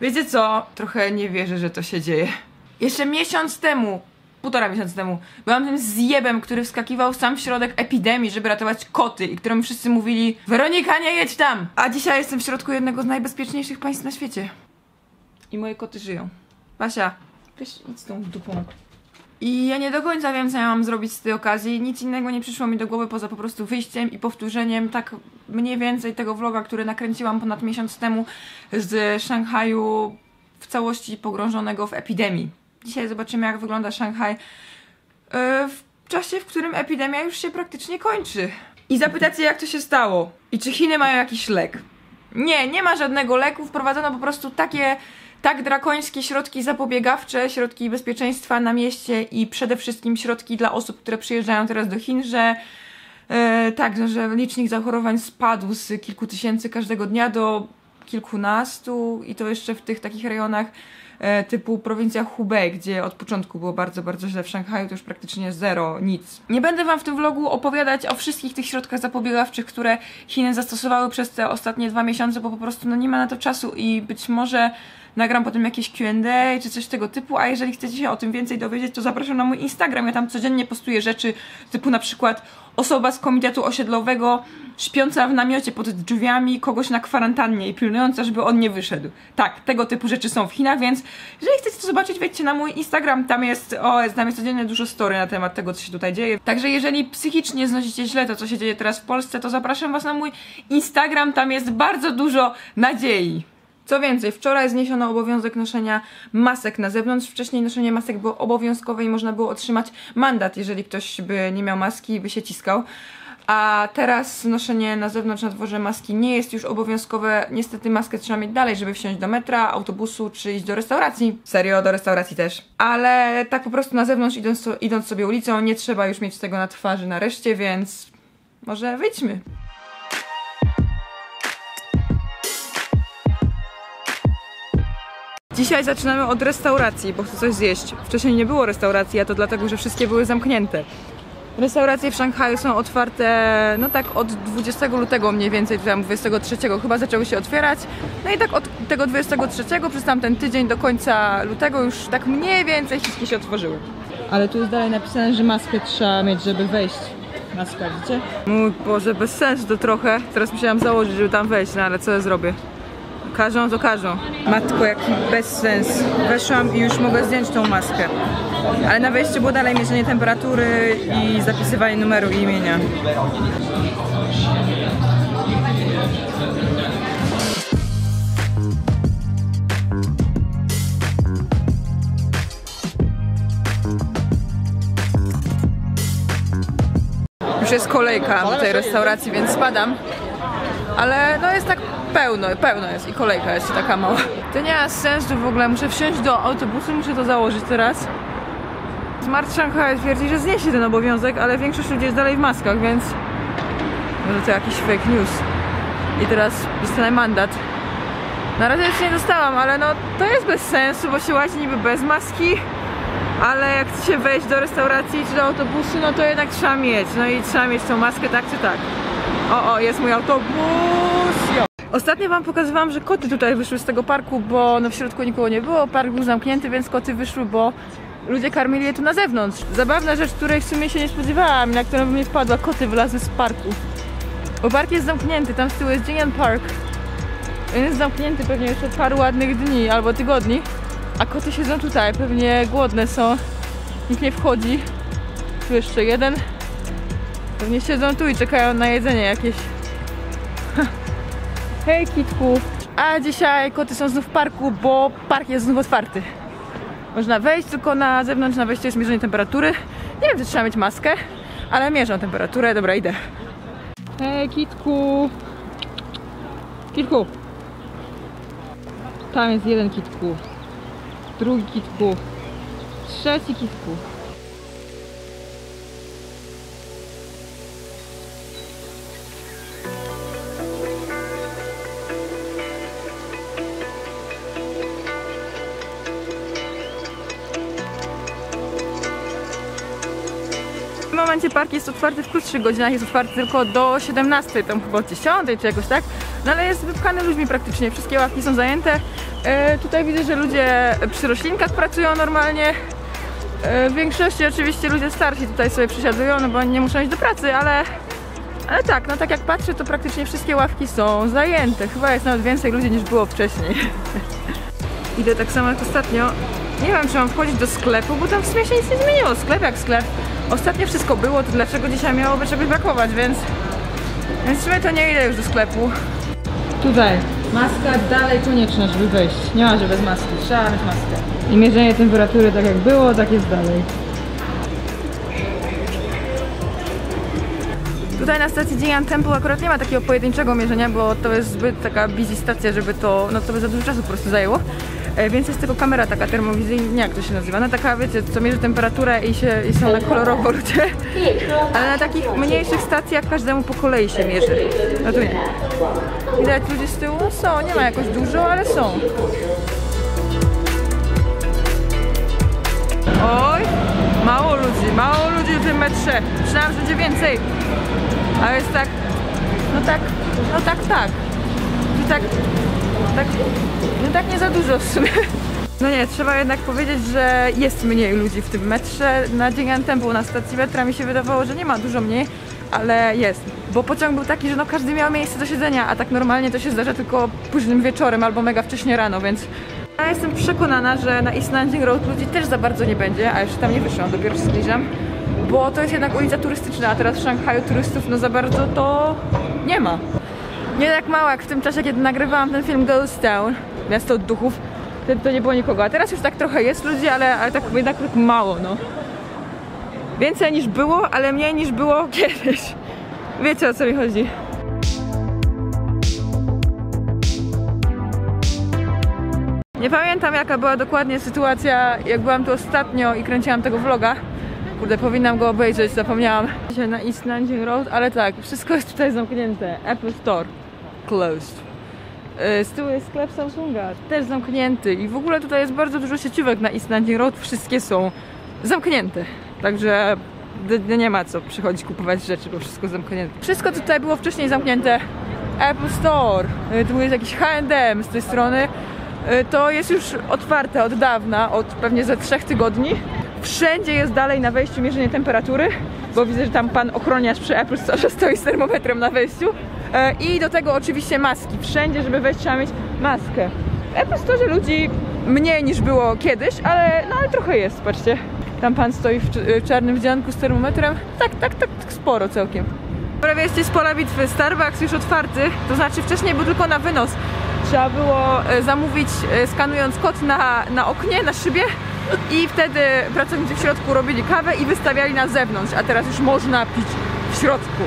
Wiecie co? Trochę nie wierzę, że to się dzieje. Jeszcze miesiąc temu, półtora miesiąca temu, byłam tym zjebem, który wskakiwał sam w środek epidemii, żeby ratować koty i któremu wszyscy mówili Weronika, nie jedź tam! A dzisiaj jestem w środku jednego z najbezpieczniejszych państw na świecie. I moje koty żyją. Basia, weź idź z tą dupą. I ja nie do końca wiem, co ja mam zrobić z tej okazji. Nic innego nie przyszło mi do głowy poza po prostu wyjściem i powtórzeniem tak mniej więcej tego vloga, który nakręciłam ponad miesiąc temu z Szanghaju w całości pogrążonego w epidemii. Dzisiaj zobaczymy, jak wygląda Szanghaj e, w czasie, w którym epidemia już się praktycznie kończy. I zapytacie, jak to się stało i czy Chiny mają jakiś lek. Nie, nie ma żadnego leku, wprowadzono po prostu takie tak drakońskie środki zapobiegawcze, środki bezpieczeństwa na mieście i przede wszystkim środki dla osób, które przyjeżdżają teraz do Chin, że e, tak, że licznik zachorowań spadł z kilku tysięcy każdego dnia do kilkunastu i to jeszcze w tych takich rejonach e, typu prowincja Hubei, gdzie od początku było bardzo, bardzo źle w Szanghaju, to już praktycznie zero, nic. Nie będę Wam w tym vlogu opowiadać o wszystkich tych środkach zapobiegawczych, które Chiny zastosowały przez te ostatnie dwa miesiące, bo po prostu no, nie ma na to czasu i być może nagram potem jakieś Q&A czy coś tego typu, a jeżeli chcecie się o tym więcej dowiedzieć, to zapraszam na mój Instagram, ja tam codziennie postuję rzeczy typu na przykład osoba z komitetu osiedlowego śpiąca w namiocie pod drzwiami kogoś na kwarantannie i pilnująca, żeby on nie wyszedł. Tak, tego typu rzeczy są w Chinach, więc jeżeli chcecie to zobaczyć, wejdźcie na mój Instagram, tam jest, o, tam jest codziennie dużo story na temat tego, co się tutaj dzieje. Także jeżeli psychicznie znosicie źle to, co się dzieje teraz w Polsce, to zapraszam was na mój Instagram, tam jest bardzo dużo nadziei. Co więcej, wczoraj zniesiono obowiązek noszenia masek na zewnątrz. Wcześniej noszenie masek było obowiązkowe i można było otrzymać mandat, jeżeli ktoś by nie miał maski i by się ciskał. A teraz noszenie na zewnątrz na dworze maski nie jest już obowiązkowe. Niestety maskę trzeba mieć dalej, żeby wsiąść do metra, autobusu czy iść do restauracji. Serio, do restauracji też. Ale tak po prostu na zewnątrz idąc, idąc sobie ulicą nie trzeba już mieć tego na twarzy nareszcie, więc może wyjdźmy. Dzisiaj zaczynamy od restauracji, bo chcę coś zjeść. Wcześniej nie było restauracji, a to dlatego, że wszystkie były zamknięte. Restauracje w Szanghaju są otwarte, no tak od 20 lutego mniej więcej, tam 23 chyba zaczęły się otwierać. No i tak od tego 23 przez tamten tydzień do końca lutego już tak mniej więcej wszystkie się otworzyły. Ale tu jest dalej napisane, że maskę trzeba mieć, żeby wejść. Maska, widzicie? Mój Boże, bez sensu to trochę. Teraz musiałam założyć, żeby tam wejść, no ale co ja zrobię? Każą to każą. Matko, jaki bezsens. Weszłam i już mogę zdjąć tą maskę. Ale na wejściu było dalej mierzenie temperatury i zapisywanie numeru i imienia. Już jest kolejka do tej restauracji, więc spadam. Ale no jest tak pełno, pełno jest i kolejka jeszcze taka mała. To nie ma sensu w ogóle, muszę wsiąść do autobusu, muszę to założyć teraz. Smart Shanghai twierdzi, że zniesie ten obowiązek, ale większość ludzi jest dalej w maskach, więc może to jakiś fake news. I teraz dostanę mandat. Na razie jeszcze nie dostałam, ale no to jest bez sensu, bo się łazi niby bez maski, ale jak chce się wejść do restauracji czy do autobusu, no to jednak trzeba mieć. No i trzeba mieć tą maskę tak czy tak. O, o, jest mój autobus! Jo. Ostatnio wam pokazywałam, że koty tutaj wyszły z tego parku, bo no w środku nikogo nie było, park był zamknięty, więc koty wyszły, bo ludzie karmili je tu na zewnątrz. Zabawna rzecz, której w sumie się nie spodziewałam, na którą bym nie wpadła, koty wylazły z parku. Bo park jest zamknięty, tam z tyłu jest Jing'an Park. On jest zamknięty pewnie już od paru ładnych dni albo tygodni, a koty siedzą tutaj, pewnie głodne są. Nikt nie wchodzi. Tu jeszcze jeden. Pewnie siedzą tu i czekają na jedzenie jakieś. Hej kitku! A dzisiaj koty są znów w parku, bo park jest znów otwarty. Można wejść, tylko na zewnątrz na wejściu jest mierzenie temperatury. Nie wiem, czy trzeba mieć maskę, ale mierzą temperaturę. Dobra, idę. Hej kitku! Kitku! Tam jest jeden kitku. Drugi kitku. Trzeci kitku. Momencie park jest otwarty w krótszych godzinach, jest otwarty tylko do 17, tam chyba od 10 czy jakoś tak. No ale jest wypchany ludźmi praktycznie, wszystkie ławki są zajęte. E, tutaj widzę, że ludzie przy roślinkach pracują normalnie. E, w większości oczywiście ludzie starsi tutaj sobie przysiadują, no bo nie muszą iść do pracy, ale, ale tak, no tak jak patrzę, to praktycznie wszystkie ławki są zajęte. Chyba jest nawet więcej ludzi niż było wcześniej. Idę tak samo jak ostatnio. Nie wiem, czy mam wchodzić do sklepu, bo tam w sumie się nic nie zmieniło. Sklep jak sklep. Ostatnio wszystko było, to dlaczego dzisiaj miałoby czegoś brakować, więc... Więc w sumie to nie idę już do sklepu. Tutaj. Maska dalej konieczna, żeby wejść. Nie ma, że bez maski. Trzeba mieć maskę. I mierzenie temperatury tak jak było, tak jest dalej. Tutaj na stacji Giant Temple akurat nie ma takiego pojedynczego mierzenia, bo to jest zbyt taka busy stacja, żeby to, no to by za dużo czasu po prostu zajęło. E, Więc jest tylko kamera taka termowizyjna, jak to się nazywa, no taka wiecie, co mierzy temperaturę i, się, i są na kolorowo ludzie. Ale na takich mniejszych stacjach każdemu po kolei się mierzy. No tu nie. Widać ludzie z tyłu? No są, nie ma jakoś dużo, ale są. Oj, mało ludzi, mało ludzi w tym metrze. Myślałam, że będzie więcej. A jest tak, no tak, no tak, tak. I tak, tak, no tak nie za dużo w sumie. No nie, trzeba jednak powiedzieć, że jest mniej ludzi w tym metrze. Na Dzień Temple na stacji metra mi się wydawało, że nie ma dużo mniej, ale jest. Bo pociąg był taki, że no każdy miał miejsce do siedzenia, a tak normalnie to się zdarza tylko późnym wieczorem albo mega wcześnie rano, więc ja jestem przekonana, że na East Landing Road ludzi też za bardzo nie będzie, a jeszcze tam nie wyszłam, dopiero się zbliżam, bo to jest jednak ulica turystyczna, a teraz w Szanghaju turystów no za bardzo to nie ma. Nie tak mało jak w tym czasie, kiedy nagrywałam ten film Ghost Town, Miasto od Duchów, wtedy to nie było nikogo, a teraz już tak trochę jest ludzi, ale, ale tak jednak tak mało, no. Więcej niż było, ale mniej niż było kiedyś. Wiecie o co mi chodzi. Nie pamiętam jaka była dokładnie sytuacja, jak byłam tu ostatnio i kręciłam tego vloga. Kurde, powinnam go obejrzeć, zapomniałam. Dzisiaj na East Road, ale tak, wszystko jest tutaj zamknięte. Apple Store closed. Yy, Z tyłu jest sklep Samsunga, też zamknięty i w ogóle tutaj jest bardzo dużo sieciówek na East Landing Road, wszystkie są zamknięte. Także nie ma co przychodzić kupować rzeczy, bo wszystko zamknięte. Wszystko tutaj było wcześniej zamknięte. Apple Store, yy, tu jest jakiś H&M z tej strony. Yy, To jest już otwarte od dawna, od pewnie ze trzech tygodni. Wszędzie jest dalej na wejściu mierzenie temperatury, bo widzę, że tam pan ochroniarz przy Apple Store stoi z termometrem na wejściu. E, I do tego oczywiście maski. Wszędzie, żeby wejść, trzeba mieć maskę. W Apple ludzi mniej niż było kiedyś, ale, no, ale trochę jest, patrzcie. Tam pan stoi w w czarnym wdzianku z termometrem. Tak, tak, tak, tak sporo całkiem. Prawie jesteście z pola bitwy. Starbucks już otwarty, to znaczy wcześniej był tylko na wynos. Trzeba było e, zamówić e, skanując kod na, na oknie, na szybie i wtedy pracownicy w środku robili kawę i wystawiali na zewnątrz, a teraz już można pić w środku.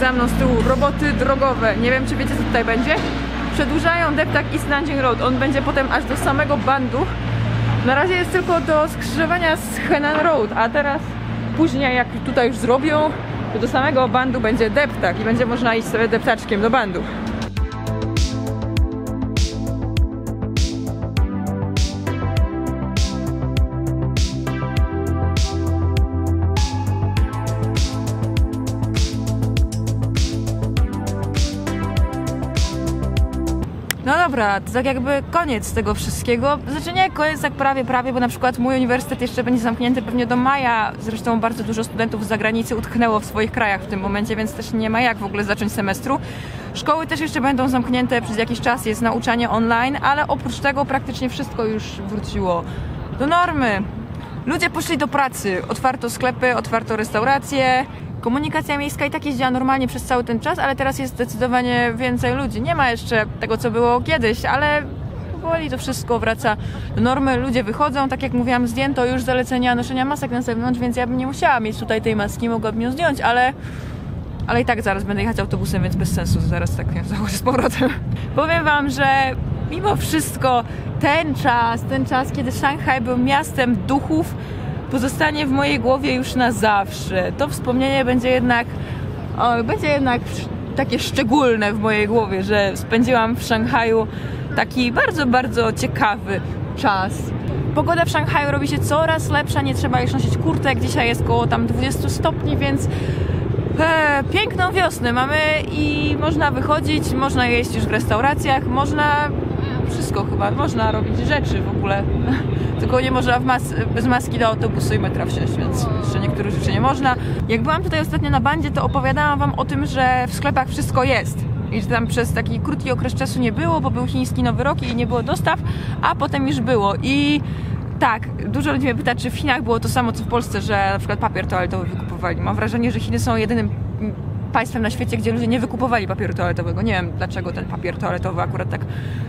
Za mną z tyłu roboty drogowe. Nie wiem, czy wiecie, co tutaj będzie. Przedłużają deptak East Landing Road. On będzie potem aż do samego bandu. Na razie jest tylko do skrzyżowania z Henan Road, a teraz później, jak tutaj już zrobią, to do samego bandu będzie deptak i będzie można iść sobie deptaczkiem do bandu. No dobra, to tak jakby koniec tego wszystkiego. Znaczy nie koniec, tak prawie, prawie, bo na przykład mój uniwersytet jeszcze będzie zamknięty pewnie do maja. Zresztą bardzo dużo studentów z zagranicy utknęło w swoich krajach w tym momencie, więc też nie ma jak w ogóle zacząć semestru. Szkoły też jeszcze będą zamknięte przez jakiś czas, jest nauczanie online, ale oprócz tego praktycznie wszystko już wróciło do normy. Ludzie poszli do pracy, otwarto sklepy, otwarto restauracje. Komunikacja miejska i tak jeździła normalnie przez cały ten czas, ale teraz jest zdecydowanie więcej ludzi. Nie ma jeszcze tego, co było kiedyś, ale powoli to wszystko wraca do normy. Ludzie wychodzą, tak jak mówiłam, zdjęto już zalecenia noszenia masek na zewnątrz, więc ja bym nie musiała mieć tutaj tej maski, mogłabym ją zdjąć, ale ale i tak zaraz będę jechać autobusem, więc bez sensu zaraz tak założę z powrotem. Powiem wam, że mimo wszystko ten czas, ten czas, kiedy Szanghaj był miastem duchów, pozostanie w mojej głowie już na zawsze. To wspomnienie będzie jednak, o, będzie jednak takie szczególne w mojej głowie, że spędziłam w Szanghaju taki bardzo, bardzo ciekawy czas. Pogoda w Szanghaju robi się coraz lepsza, nie trzeba już nosić kurtek, dzisiaj jest koło tam 20 stopni, więc E, piękną wiosnę mamy i można wychodzić, można jeść już w restauracjach, można wszystko chyba. Można robić rzeczy w ogóle. Tylko nie można mas bez maski do autobusu i metra wsiąść, więc jeszcze niektórych rzeczy nie można. Jak byłam tutaj ostatnio na bandzie, to opowiadałam wam o tym, że w sklepach wszystko jest. I że tam przez taki krótki okres czasu nie było, bo był chiński Nowy Rok i nie było dostaw, a potem już było. I tak, dużo ludzi mnie pyta, czy w Chinach było to samo co w Polsce, że na przykład papier toaletowy wykupowali. Mam wrażenie, że Chiny są jedynym państwem na świecie, gdzie ludzie nie wykupowali papieru toaletowego. Nie wiem dlaczego ten papier toaletowy akurat tak,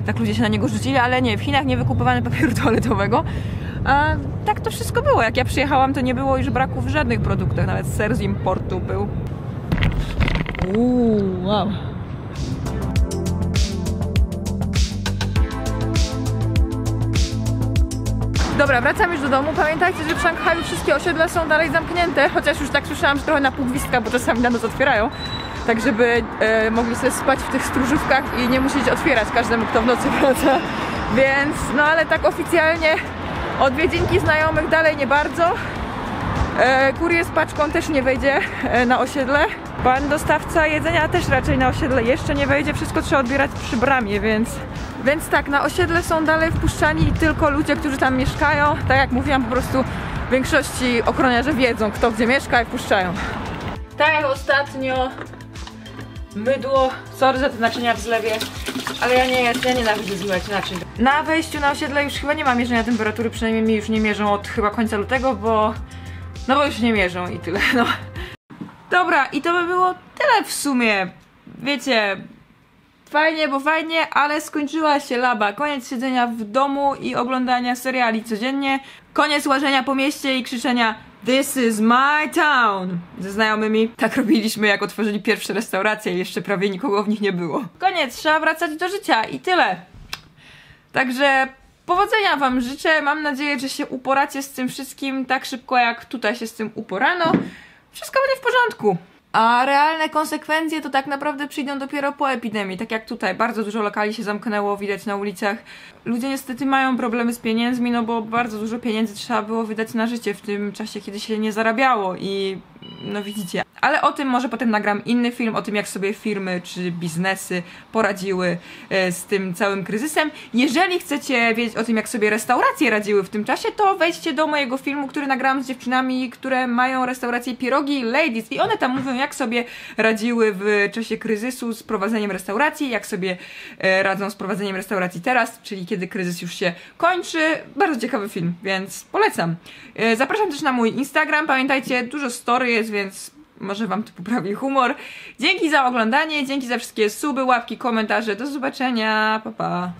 tak ludzie się na niego rzucili, ale nie, w Chinach nie wykupowano papieru toaletowego. A tak to wszystko było. Jak ja przyjechałam, to nie było już braku w żadnych produktach, nawet ser z importu był. Uuu, wow. Dobra, wracam już do domu. Pamiętajcie, że w Szanghaju wszystkie osiedla są dalej zamknięte, chociaż już tak słyszałam, że trochę na pół gwizdka, bo czasami na noc otwierają. Tak, żeby e, mogli sobie spać w tych stróżówkach i nie musieć otwierać każdemu, kto w nocy wraca. Więc, no ale tak oficjalnie odwiedzinki znajomych dalej nie bardzo. E, kurier z paczką też nie wejdzie e, na osiedle. Pan dostawca jedzenia też raczej na osiedle jeszcze nie wejdzie. Wszystko trzeba odbierać przy bramie, więc... Więc tak, na osiedle są dalej wpuszczani tylko ludzie, którzy tam mieszkają. Tak jak mówiłam, po prostu w większości ochroniarze wiedzą, kto gdzie mieszka i wpuszczają. Tak jak ostatnio mydło. Sorry za te naczynia w zlewie, ale ja nie, ja nienawidzę zmywać naczyń. Na wejściu na osiedle już chyba nie ma mierzenia temperatury, przynajmniej mi już nie mierzą od chyba końca lutego, bo no bo już nie mierzą i tyle, no. Dobra, i to by było tyle w sumie. Wiecie, fajnie, bo fajnie, ale skończyła się laba. Koniec siedzenia w domu i oglądania seriali codziennie. Koniec łażenia po mieście i krzyczenia This is my town! Ze znajomymi tak robiliśmy, jak otworzyli pierwsze restauracje i jeszcze prawie nikogo w nich nie było. Koniec, trzeba wracać do życia i tyle. Także powodzenia Wam życzę. Mam nadzieję, że się uporacie z tym wszystkim tak szybko, jak tutaj się z tym uporano. Wszystko będzie w porządku. A realne konsekwencje to tak naprawdę przyjdą dopiero po epidemii. Tak jak tutaj, bardzo dużo lokali się zamknęło, widać na ulicach. Ludzie niestety mają problemy z pieniędzmi, no bo bardzo dużo pieniędzy trzeba było wydać na życie w tym czasie, kiedy się nie zarabiało i no widzicie. Ale o tym może potem nagram inny film, o tym jak sobie firmy czy biznesy poradziły e, z tym całym kryzysem. Jeżeli chcecie wiedzieć o tym, jak sobie restauracje radziły w tym czasie, to wejdźcie do mojego filmu, który nagrałam z dziewczynami, które mają restaurację Pierogi Ladies i one tam mówią, jak sobie radziły w czasie kryzysu z prowadzeniem restauracji, jak sobie e, radzą z prowadzeniem restauracji teraz, czyli kiedy kryzys już się kończy. Bardzo ciekawy film, więc polecam. E, zapraszam też na mój Instagram, pamiętajcie, dużo story jest, więc może Wam to poprawi humor. Dzięki za oglądanie, dzięki za wszystkie suby, łapki, komentarze. Do zobaczenia, pa pa.